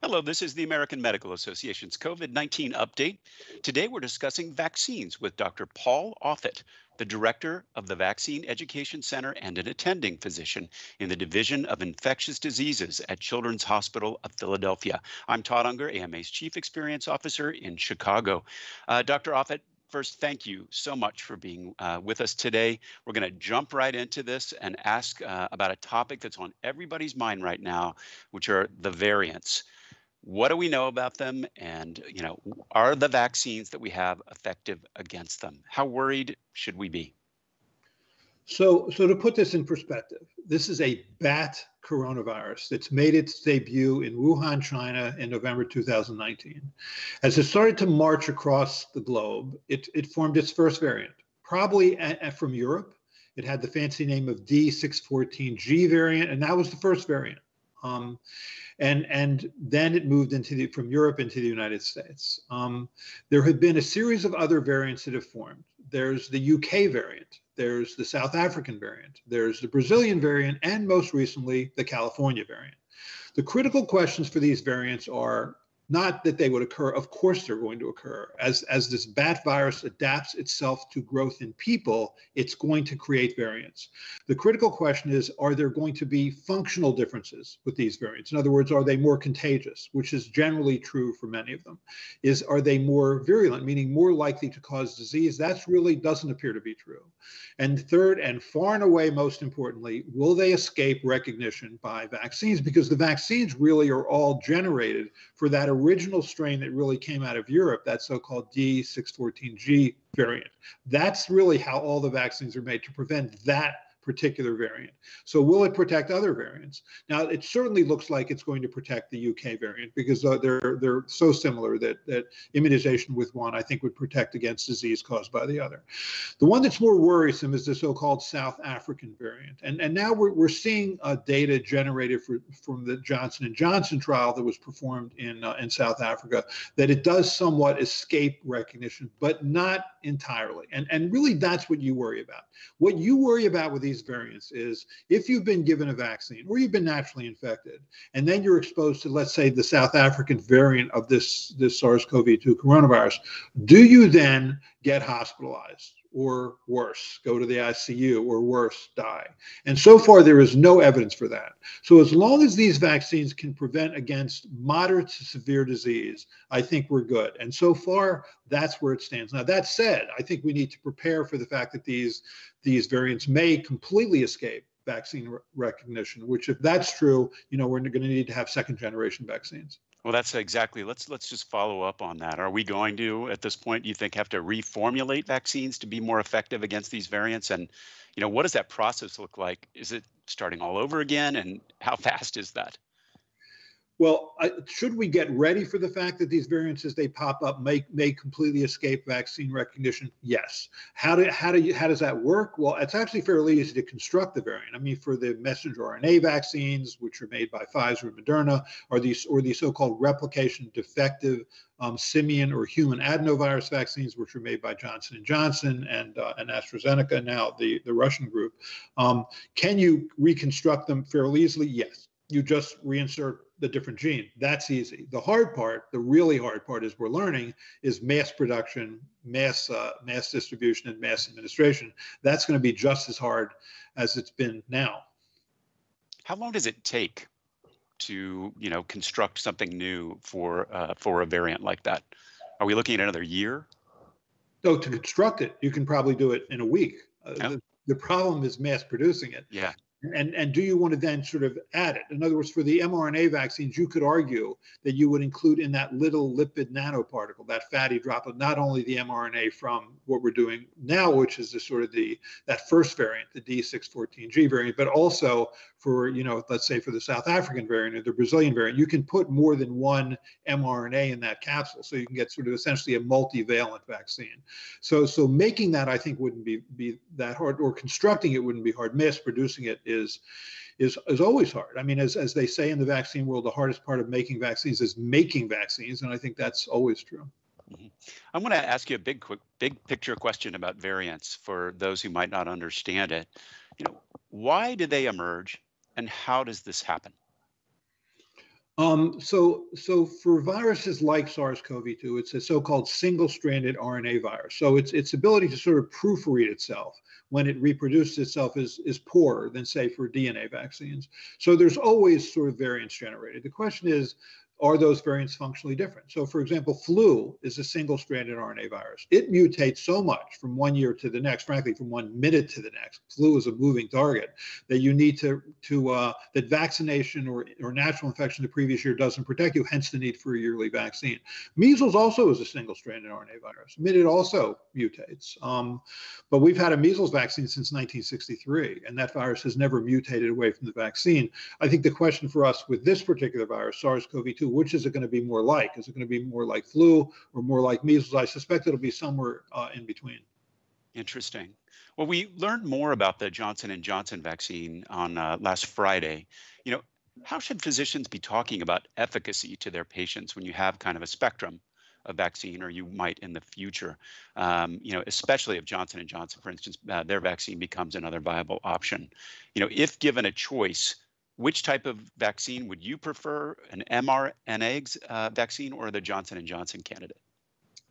Hello, this is the American Medical Association's COVID 19 update. Today we're discussing vaccines with Dr. Paul Offit, the director of the Vaccine Education Center and an attending physician in the Division of Infectious Diseases at Children's Hospital of Philadelphia. I'm Todd Unger, AMA's Chief Experience Officer in Chicago. Uh, Dr. Offit, first, thank you so much for being uh, with us today. We're going to jump right into this and ask uh, about a topic that's on everybody's mind right now, which are the variants what do we know about them? And you know are the vaccines that we have effective against them? How worried should we be? So so to put this in perspective this is a bat coronavirus that's made its debut in wuhan china in november 2019 as it started to march across the globe it, it formed its first variant probably a, a from europe. It had the fancy name of d614g variant and that was the first variant um, and and then it moved into the from Europe into the United States. Um, there have been a series of other variants that have formed. There's the UK variant, there's the South African variant, there's the Brazilian variant, and most recently the California variant. The critical questions for these variants are not that they would occur of course they're going to occur. As as this bat virus adapts itself to growth in people it's going to create variants. The critical question is are there going to be functional differences with these variants? In other words are they more contagious which is generally true for many of them? Is are they more virulent meaning more likely to cause disease? That's really doesn't appear to be true. And third and far and away most importantly will they escape recognition by vaccines? Because the vaccines really are all generated for that original strain that really came out of Europe, that so-called D614G variant. That's really how all the vaccines are made to prevent that particular variant. So will it protect other variants? Now, it certainly looks like it's going to protect the UK variant because uh, they're they're so similar that that immunization with one, I think, would protect against disease caused by the other. The one that's more worrisome is the so-called South African variant, and and now we're we're seeing uh, data generated for, from the Johnson and Johnson trial that was performed in uh, in South Africa that it does somewhat escape recognition, but not entirely. And and really, that's what you worry about. What you worry about with these variants is if you've been given a vaccine or you've been naturally infected, and then you're exposed to, let's say, the South African variant of this, this SARS CoV 2 coronavirus, do you then get hospitalized? Or worse, go to the ICU or worse, die. And so far, there is no evidence for that. So, as long as these vaccines can prevent against moderate to severe disease, I think we're good. And so far, that's where it stands. Now, that said, I think we need to prepare for the fact that these, these variants may completely escape vaccine re- recognition, which if that's true, you know, we're going to need to have second generation vaccines. Well, that's exactly. Let's let's just follow up on that. Are we going to, at this point, do you think, have to reformulate vaccines to be more effective against these variants? And, you know, what does that process look like? Is it starting all over again? And how fast is that? Well, I, should we get ready for the fact that these variants, as they pop up, may may completely escape vaccine recognition? Yes. How do how do you how does that work? Well, it's actually fairly easy to construct the variant. I mean, for the messenger RNA vaccines, which are made by Pfizer and Moderna, or these or the so-called replication defective um, simian or human adenovirus vaccines, which are made by Johnson and Johnson and uh, and AstraZeneca, now the the Russian group. Um, can you reconstruct them fairly easily? Yes. You just reinsert the different gene. That's easy. The hard part, the really hard part, is we're learning is mass production, mass uh, mass distribution, and mass administration. That's going to be just as hard as it's been now. How long does it take to you know construct something new for uh, for a variant like that? Are we looking at another year? No, to construct it, you can probably do it in a week. Uh, the, the problem is mass producing it. Yeah. And, and do you want to then sort of add it? In other words, for the mRNA vaccines, you could argue that you would include in that little lipid nanoparticle, that fatty droplet, not only the mRNA from what we're doing now, which is the sort of the that first variant, the D614G variant, but also for, you know, let's say for the South African variant or the Brazilian variant, you can put more than one mRNA in that capsule. So you can get sort of essentially a multivalent vaccine. So so making that I think wouldn't be be that hard, or constructing it wouldn't be hard. Mass producing it is is is always hard. I mean, as as they say in the vaccine world, the hardest part of making vaccines is making vaccines, and I think that's always true. Mm-hmm. I want to ask you a big, quick, big picture question about variants for those who might not understand it. You know, why do they emerge, and how does this happen? Um, so, so for viruses like SARS-CoV-2, it's a so-called single-stranded RNA virus. So its its ability to sort of proofread itself when it reproduces itself is is poorer than say for DNA vaccines. So there's always sort of variants generated. The question is, are those variants functionally different? So, for example, flu is a single stranded RNA virus. It mutates so much from one year to the next, frankly, from one minute to the next. Flu is a moving target that you need to, to uh, that vaccination or, or natural infection the previous year doesn't protect you, hence the need for a yearly vaccine. Measles also is a single stranded RNA virus. I mean, it also mutates. Um, but we've had a measles vaccine since 1963, and that virus has never mutated away from the vaccine. I think the question for us with this particular virus, SARS CoV 2, which is it going to be more like? Is it going to be more like flu or more like measles? I suspect it'll be somewhere uh, in between. Interesting. Well, we learned more about the Johnson and Johnson vaccine on uh, last Friday. You know, how should physicians be talking about efficacy to their patients when you have kind of a spectrum of vaccine, or you might in the future? Um, you know, especially if Johnson and Johnson, for instance, uh, their vaccine becomes another viable option. You know, if given a choice which type of vaccine would you prefer, an mRNA uh, vaccine or the Johnson and Johnson candidate?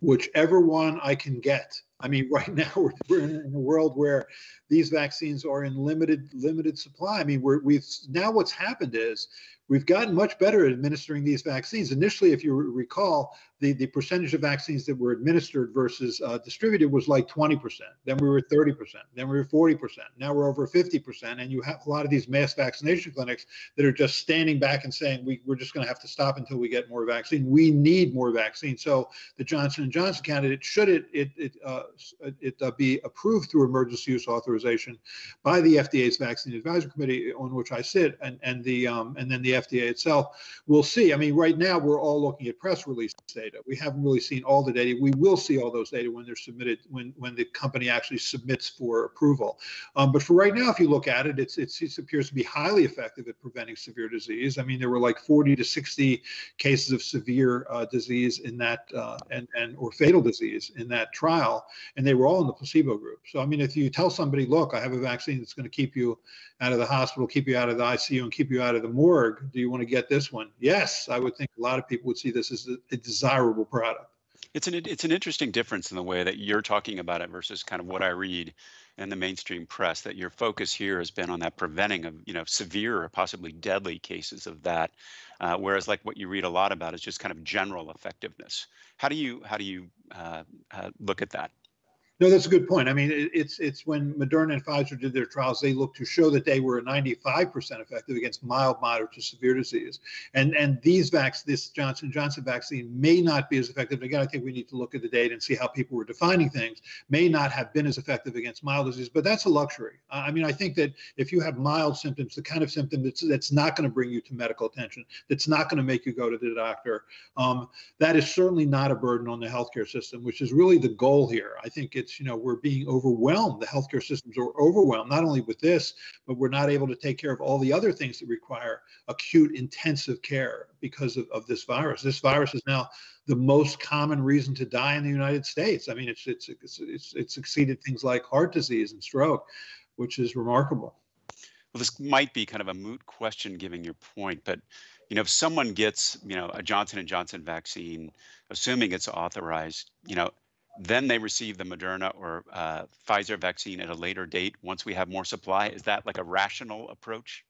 Whichever one I can get. I mean, right now we're, we're in a world where these vaccines are in limited limited supply. I mean, we're, we've now what's happened is we've gotten much better at administering these vaccines. Initially, if you recall, the, the percentage of vaccines that were administered versus uh, distributed was like 20%. Then we were 30%. Then we were 40%. Now we're over 50%. And you have a lot of these mass vaccination clinics that are just standing back and saying, we, we're just going to have to stop until we get more vaccine. We need more vaccine. So the Johnson & Johnson candidate, should it, it, it, uh, it uh, be approved through emergency use authorization by the FDA's Vaccine Advisory Committee on which I sit and, and, the, um, and then the FDA itself, we'll see. I mean, right now we're all looking at press release data. We haven't really seen all the data. We will see all those data when they're submitted, when when the company actually submits for approval. Um, but for right now, if you look at it, it's, it's, it appears to be highly effective at preventing severe disease. I mean, there were like 40 to 60 cases of severe uh, disease in that, uh, and and or fatal disease in that trial, and they were all in the placebo group. So I mean, if you tell somebody, look, I have a vaccine that's going to keep you out of the hospital, keep you out of the ICU, and keep you out of the morgue, do you want to get this one? Yes, I would think a lot of people would see this as a, a desirable product. It's an it's an interesting difference in the way that you're talking about it versus kind of what I read in the mainstream press. That your focus here has been on that preventing of you know severe or possibly deadly cases of that, uh, whereas like what you read a lot about is just kind of general effectiveness. How do you how do you uh, uh, look at that? No, that's a good point. I mean, it, it's it's when Moderna and Pfizer did their trials, they looked to show that they were 95% effective against mild, moderate to severe disease. And and these vaccines, this Johnson Johnson vaccine may not be as effective. Again, I think we need to look at the data and see how people were defining things. May not have been as effective against mild disease, but that's a luxury. I mean, I think that if you have mild symptoms, the kind of symptom that's that's not going to bring you to medical attention, that's not going to make you go to the doctor, um, that is certainly not a burden on the healthcare system, which is really the goal here. I think it's it's you know we're being overwhelmed. The healthcare systems are overwhelmed not only with this, but we're not able to take care of all the other things that require acute intensive care because of, of this virus. This virus is now the most common reason to die in the United States. I mean, it's it's it's it's, exceeded things like heart disease and stroke, which is remarkable. Well, this might be kind of a moot question, given your point, but you know, if someone gets, you know, a Johnson and Johnson vaccine, assuming it's authorized, you know, then they receive the Moderna or uh, Pfizer vaccine at a later date once we have more supply. Is that like a rational approach?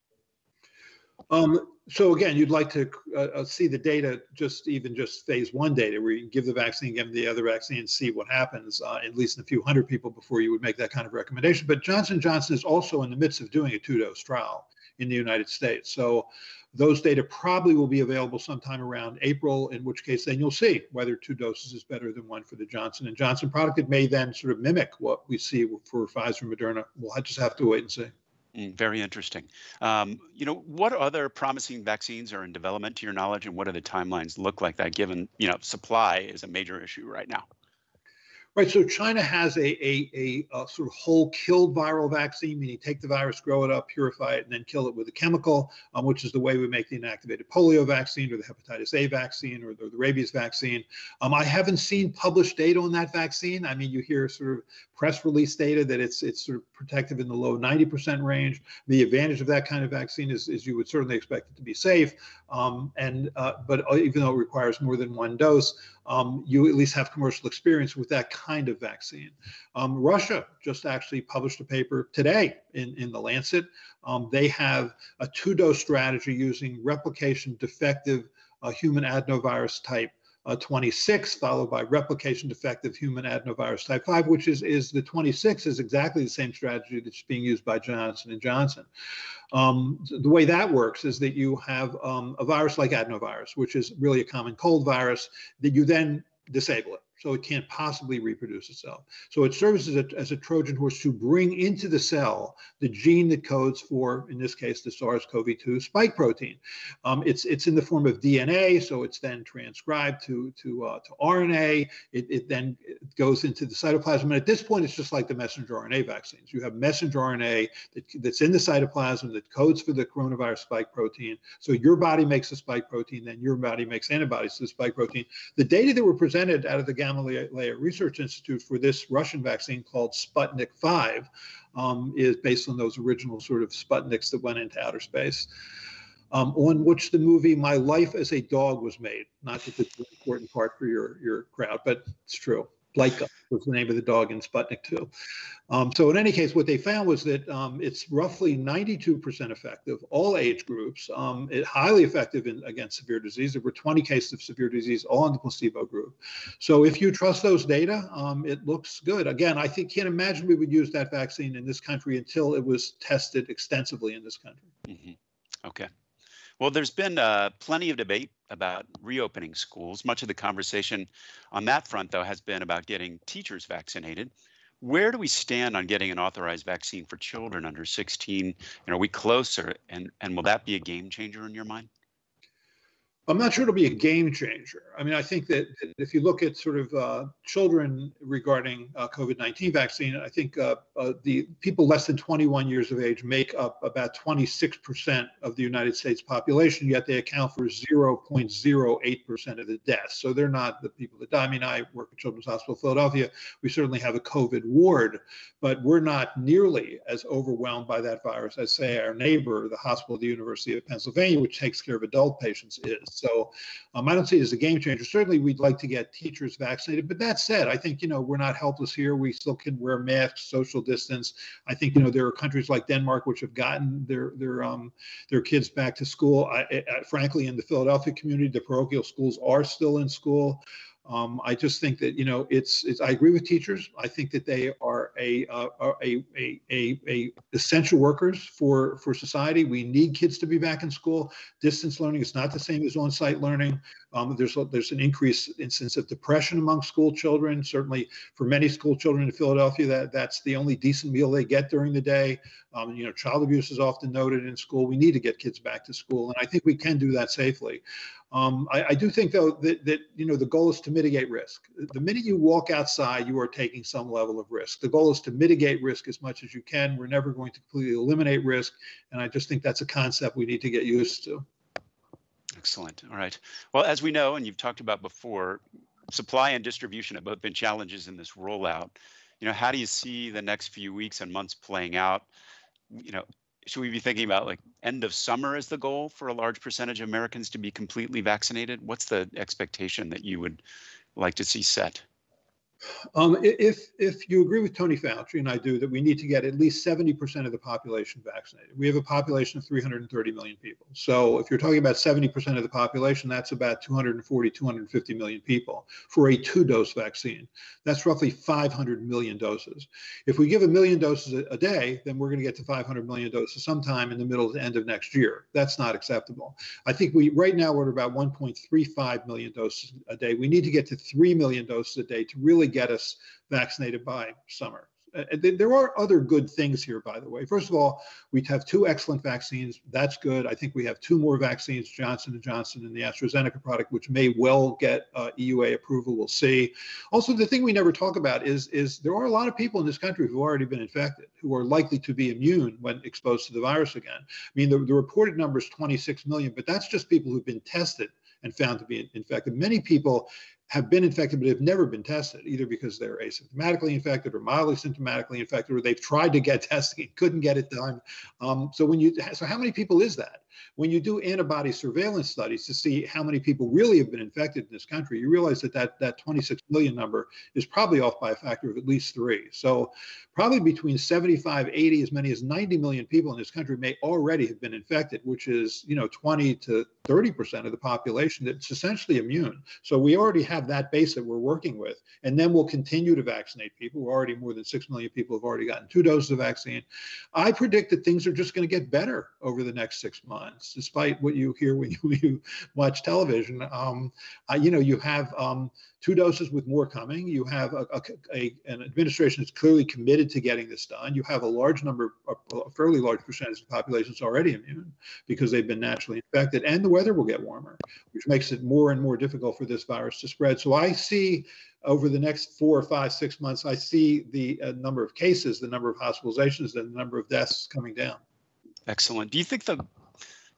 Um, so again, you'd like to uh, uh, see the data, just even just phase one data, where you give the vaccine, give them the other vaccine, and see what happens, uh, at least in a few hundred people before you would make that kind of recommendation. But Johnson Johnson is also in the midst of doing a two-dose trial in the United States. So those data probably will be available sometime around April, in which case then you'll see whether two doses is better than one for the Johnson and Johnson product. It may then sort of mimic what we see for Pfizer Moderna. We'll just have to wait and see. Mm, very interesting. Um, you know, what other promising vaccines are in development to your knowledge, and what do the timelines look like that? Given you know, supply is a major issue right now. Right. So China has a, a, a, a, sort of whole killed viral vaccine, meaning take the virus, grow it up, purify it, and then kill it with a chemical, um, which is the way we make the inactivated polio vaccine or the hepatitis A vaccine or the, the rabies vaccine. Um, I haven't seen published data on that vaccine. I mean, you hear sort of press release data that it's it's sort of protective in the low 90% range. The advantage of that kind of vaccine is, is you would certainly expect it to be safe. Um, and uh, but uh, even though it requires more than one dose, um, you at least have commercial experience with that kind of vaccine. Um, Russia just actually published a paper today in, in the Lancet. Um, they have a two-dose strategy using replication defective uh, human adenovirus type uh, 26, followed by replication defective human adenovirus type 5, which is, is the 26 is exactly the same strategy that's being used by Johnson & Johnson. Um, the way that works is that you have um, a virus like adenovirus, which is really a common cold virus, that you then disable it so it can't possibly reproduce itself. So it serves as a, as a Trojan horse to bring into the cell the gene that codes for, in this case, the SARS-CoV-2 spike protein. Um, it's it's in the form of DNA, so it's then transcribed to to uh, to RNA. It, it then goes into the cytoplasm, and at this point, it's just like the messenger RNA vaccines. You have messenger RNA that, that's in the cytoplasm that codes for the coronavirus spike protein. So your body makes the spike protein, then your body makes antibodies to the spike protein. The data that were presented out of the Gamaleya Research Institute for this Russian vaccine called Sputnik 5 um, is based on those original sort of Sputniks that went into outer space. Um, on which the movie My Life as a Dog was made. Not that it's an important part for your, your crowd, but it's true. Laika was the name of the dog in Sputnik 2. Um, so in any case, what they found was that um, it's roughly 92% effective, all age groups, um, it, highly effective in, against severe disease. There were 20 cases of severe disease, all in the placebo group. So if you trust those data, um, it looks good. Again, I think can't imagine we would use that vaccine in this country until it was tested extensively in this country. Mm-hmm. Okay. Well, there's been uh, plenty of debate about reopening schools. Much of the conversation on that front, though, has been about getting teachers vaccinated. Where do we stand on getting an authorized vaccine for children under 16? And are we closer? And, and will that be a game changer in your mind? I'm not sure it'll be a game changer. I mean, I think that if you look at sort of uh, children regarding uh, COVID-19 vaccine, I think uh, uh the people less than 21 years of age make up about 26% of the United States population, yet they account for 0.08% of the deaths. So they're not the people that die. I mean, I work at Children's Hospital Philadelphia. We certainly have a COVID ward, but we're not nearly as overwhelmed by that virus as, say, our neighbor, the Hospital of the University of Pennsylvania, which takes care of adult patients, is. So um, I don't see it as a game changer. Certainly, we'd like to get teachers vaccinated. But that said, I think, you know, we're not helpless here. We still can wear masks, social distance. I think, you know, there are countries like Denmark which have gotten their their um, their kids back to school. I, I, frankly, in the Philadelphia community, the parochial schools are still in school. Um, I just think that you know it's, it's, I agree with teachers. I think that they are a, uh, a, a, a, a, essential workers for for society. We need kids to be back in school. Distance learning is not the same as on-site learning. Um, there's there's an increased instance of depression among school children. Certainly, for many school children in Philadelphia, that that's the only decent meal they get during the day. Um, you know, child abuse is often noted in school. We need to get kids back to school, and I think we can do that safely. Um, I, I, do think, though, that, that you know the goal is to mitigate risk. The minute you walk outside, you are taking some level of risk. The goal is to mitigate risk as much as you can. We're never going to completely eliminate risk, and I just think that's a concept we need to get used to. Excellent. All right. Well, as we know, and you've talked about before, supply and distribution have both been challenges in this rollout. You know, how do you see the next few weeks and months playing out? You know, should we be thinking about like end of summer as the goal for a large percentage of Americans to be completely vaccinated? What's the expectation that you would like to see set? Um, if if you agree with Tony Fauci and I do that we need to get at least 70% of the population vaccinated. We have a population of 330 million people. So if you're talking about 70% of the population, that's about 240, 250 million people for a two-dose vaccine. That's roughly 500 million doses. If we give a million doses a, a day, then we're going to get to 500 million doses sometime in the middle to end of next year. That's not acceptable. I think we right now we're at about 1.35 million doses a day. We need to get to 3 million doses a day to really get us vaccinated by summer. Uh, there are other good things here, by the way. First of all, we have two excellent vaccines. That's good. I think we have two more vaccines, Johnson and Johnson and the AstraZeneca product, which may well get uh, EUA approval. We'll see. Also, the thing we never talk about is is there are a lot of people in this country who've already been infected, who are likely to be immune when exposed to the virus again. I mean, the, the reported number is 26 million, but that's just people who've been tested and found to be infected. Many people have been infected but have never been tested, either because they're asymptomatically infected or mildly symptomatically infected, or they've tried to get testing and couldn't get it done. Um, so when you so how many people is that? When you do antibody surveillance studies to see how many people really have been infected in this country, you realize that that, that 26 million number is probably off by a factor of at least three. So probably between 75, 80, as many as 90 million people in this country may already have been infected, which is, you know, 20 to 30% of the population that's essentially immune. So we already have that base that we're working with. And then we'll continue to vaccinate people. We're already more than 6 million people have already gotten two doses of vaccine. I predict that things are just going to get better over the next six months, despite what you hear when you, you watch television. Um, uh, you know, you have um, two doses with more coming. You have a, a, a, an administration that's clearly committed to getting this done. You have a large number, a fairly large percentage of the population is already immune because they've been naturally infected, and the weather will get warmer, which makes it more and more difficult for this virus to spread. So I see over the next four or five, six months, I see the uh, number of cases, the number of hospitalizations, and the number of deaths coming down. Excellent. Do you think the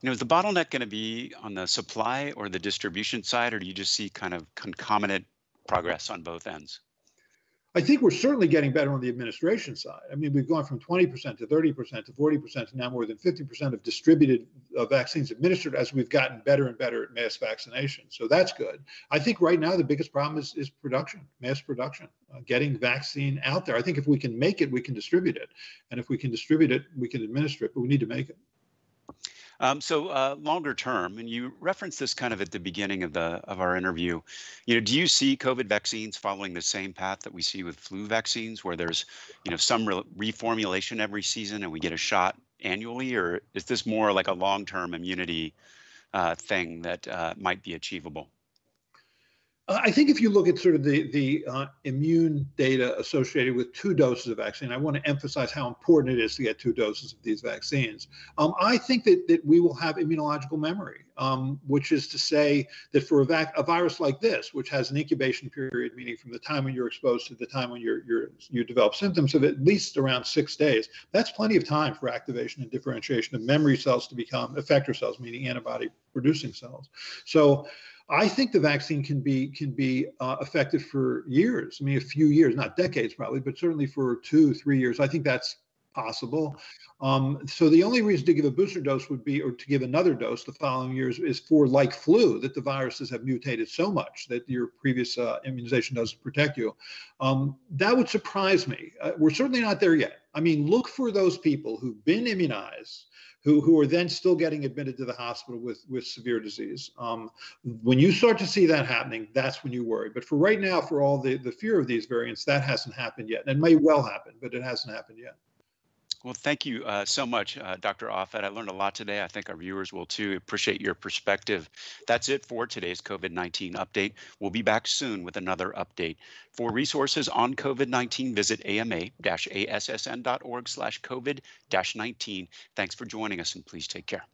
you know, is the bottleneck going to be on the supply or the distribution side, or do you just see kind of concomitant progress on both ends? I think we're certainly getting better on the administration side. I mean, we've gone from 20% to 30% to 40% to now more than 50% of distributed uh, vaccines administered as we've gotten better and better at mass vaccination. So that's good. I think right now the biggest problem is, is production, mass production, uh, getting vaccine out there. I think if we can make it, we can distribute it. And if we can distribute it, we can administer it, but we need to make it. Um, so uh, longer term, and you referenced this kind of at the beginning of the of our interview. You know, do you see COVID vaccines following the same path that we see with flu vaccines, where there's, you know, some re- reformulation every season and we get a shot annually, or is this more like a long-term immunity uh, thing that uh, might be achievable? I think if you look at sort of the, the uh, immune data associated with two doses of vaccine, I want to emphasize how important it is to get two doses of these vaccines. Um, I think that, that we will have immunological memory, um, which is to say that for a, vac- a virus like this, which has an incubation period, meaning from the time when you're exposed to the time when you're, you're, you develop symptoms of at least around six days, that's plenty of time for activation and differentiation of memory cells to become effector cells, meaning antibody producing cells. So I think the vaccine can be can be uh, effective for years. I mean, a few years, not decades probably, but certainly for two, three years. I think that's possible. Um, so the only reason to give a booster dose would be, or to give another dose the following years, is for like flu that the viruses have mutated so much that your previous uh, immunization doesn't protect you. Um, that would surprise me. Uh, we're certainly not there yet. I mean, look for those people who've been immunized who, who are then still getting admitted to the hospital with, with severe disease. Um, when you start to see that happening, that's when you worry. But for right now, for all the, the fear of these variants, that hasn't happened yet. And it may well happen, but it hasn't happened yet. Well, thank you uh, so much, uh, Dr. Offit. I learned a lot today. I think our viewers will too. Appreciate your perspective. That's it for today's COVID 19 update. We'll be back soon with another update. For resources on COVID 19, visit ama assn.org slash COVID 19. Thanks for joining us and please take care.